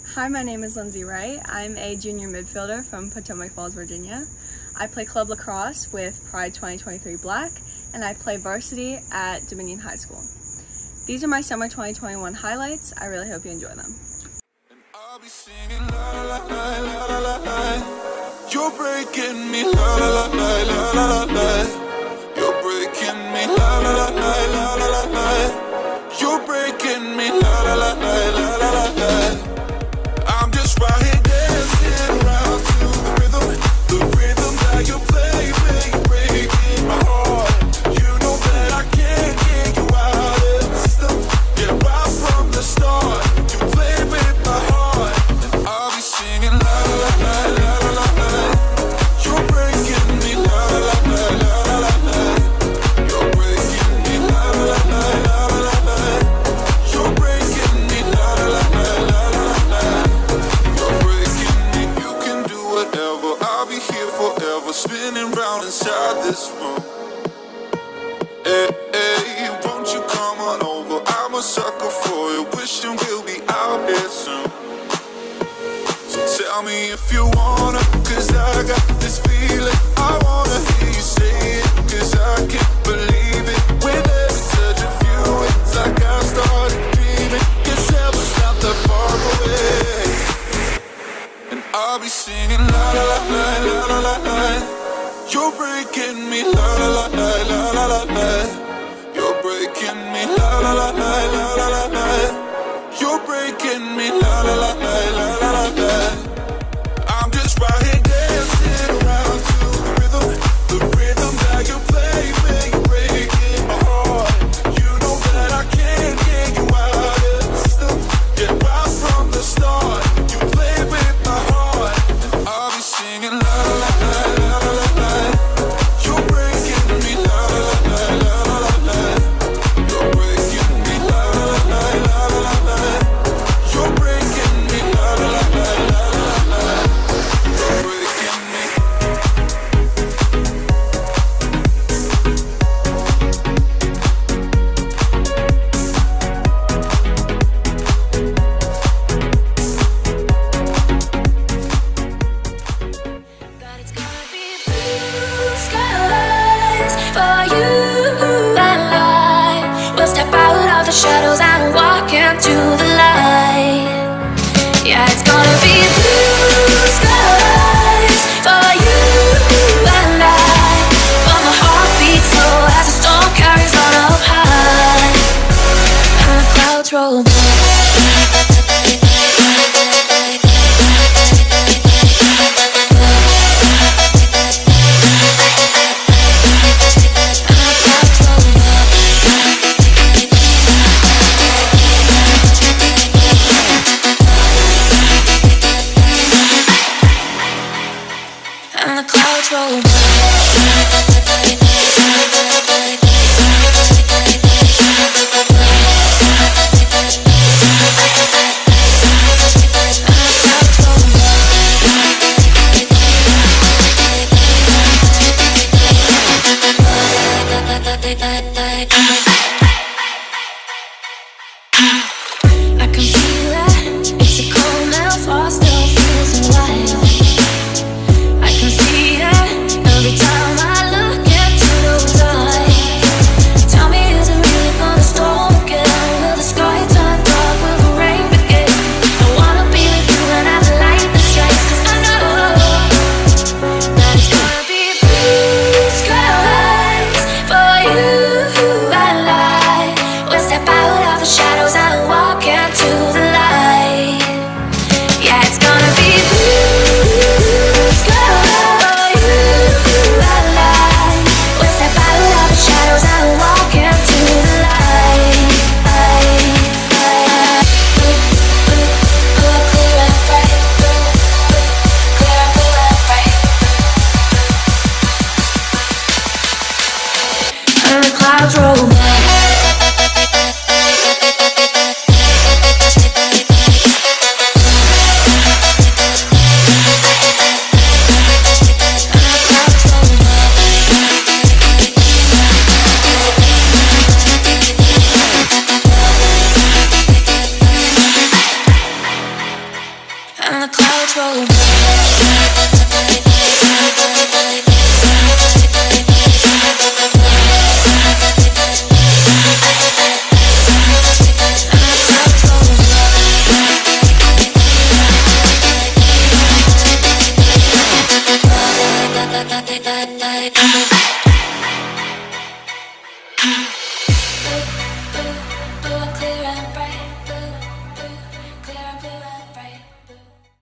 Hi, my name is Lindsey Wright. I'm a junior midfielder from Potomac Falls, Virginia. I play club lacrosse with Pride 2023 Black, and I play varsity at Dominion High School. These are my summer 2021 highlights. I really hope you enjoy them. La la la this room. Hey, hey, won't you come on over? I'm a sucker for you. Wishing we'll be out here soon. So tell me if you wanna, cause I got this feeling. I wanna hear you say it, cause I can't. You're breaking me, la la la la la la la la. You're breaking me, la la la la la la la la. You're breaking me, la. shadows and walk into the light. Yeah, it's gonna be blue skies for you and I But my heart beats slow as the storm carries on up high. And the clouds roll by and the clouds roll by. And the clouds roll by.